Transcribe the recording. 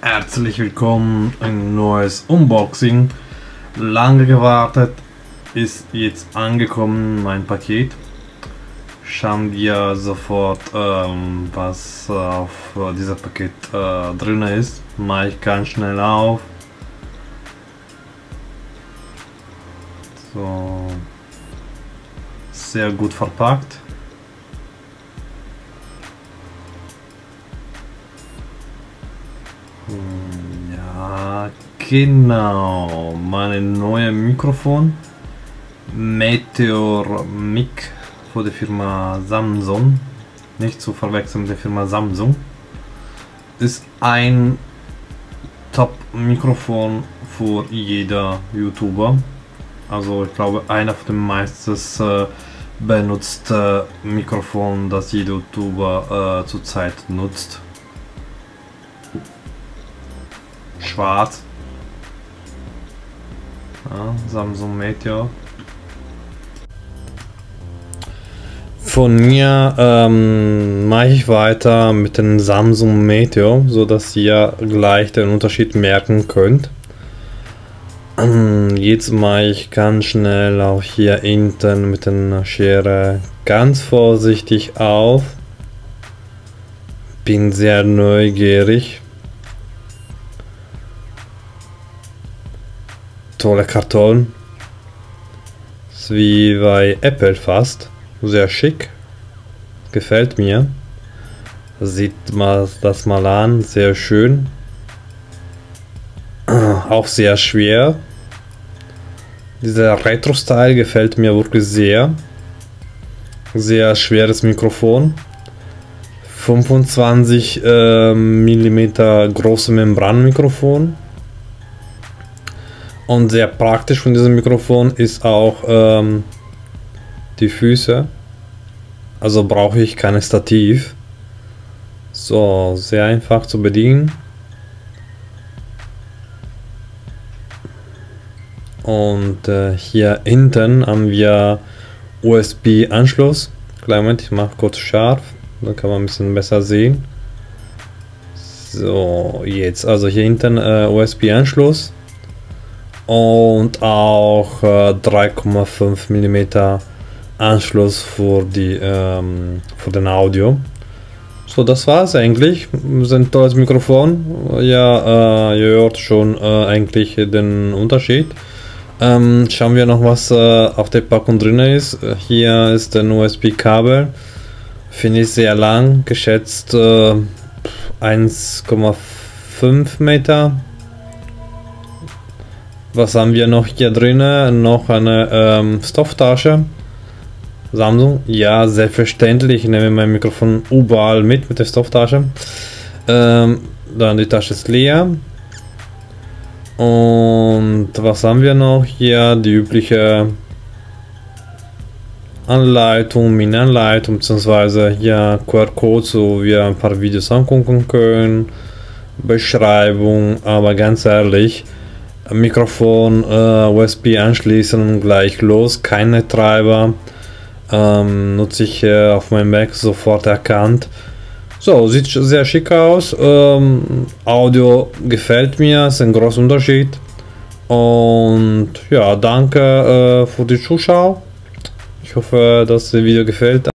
Herzlich willkommen, ein neues Unboxing. Lange gewartet, ist jetzt angekommen mein Paket. Schauen wir sofort, ähm, was auf äh, dieser Paket äh, drin ist. Mache ich ganz schnell auf. So, sehr gut verpackt. Ja, genau. Mein neues Mikrofon. Meteor Mic von der Firma Samsung. Nicht zu verwechseln mit der Firma Samsung. Ist ein Top-Mikrofon für jeder YouTuber. Also ich glaube einer von den meistens äh, benutzten Mikrofon, das jeder YouTuber äh, zurzeit nutzt. Schwarz. Ja, Samsung Meteor. Von mir ähm, mache ich weiter mit dem Samsung Meteor, so dass ihr gleich den Unterschied merken könnt. Ähm, jetzt mache ich ganz schnell auch hier hinten mit der Schere ganz vorsichtig auf. Bin sehr neugierig. Toller Karton. Ist wie bei Apple fast. Sehr schick. Gefällt mir. Sieht mal das mal an. Sehr schön. Auch sehr schwer. Dieser Retro-Style gefällt mir wirklich sehr. Sehr schweres Mikrofon. 25 äh, mm große Membranmikrofon. Und sehr praktisch von diesem Mikrofon ist auch ähm, die Füße. Also brauche ich kein Stativ. So, sehr einfach zu bedienen. Und äh, hier hinten haben wir USB-Anschluss. Kleinen Moment, ich mache kurz scharf. Dann kann man ein bisschen besser sehen. So, jetzt also hier hinten äh, USB-Anschluss und auch äh, 3,5 mm Anschluss für, die, ähm, für den Audio. So, das war's eigentlich. Ein tolles Mikrofon. Ja, äh, ihr hört schon äh, eigentlich den Unterschied. Ähm, schauen wir noch, was äh, auf der Packung drin ist. Hier ist ein USB-Kabel. Finde ich sehr lang, geschätzt 1,5 äh, Meter was haben wir noch hier drin? Noch eine ähm, Stofftasche. Samsung? Ja, selbstverständlich. Ich nehme mein Mikrofon überall mit, mit der Stofftasche. Ähm, dann die Tasche ist leer. Und was haben wir noch hier? Die übliche Anleitung, Mini-Anleitung, beziehungsweise hier QR-Code, so wir ein paar Videos angucken können. Beschreibung, aber ganz ehrlich, Mikrofon äh, USB anschließen und gleich los, keine Treiber. Ähm, nutze ich äh, auf meinem Mac sofort erkannt. So, sieht sehr schick aus. Ähm, Audio gefällt mir, ist ein großer Unterschied. Und ja, danke äh, für die Zuschauer. Ich hoffe, dass das Video gefällt.